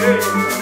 Hey.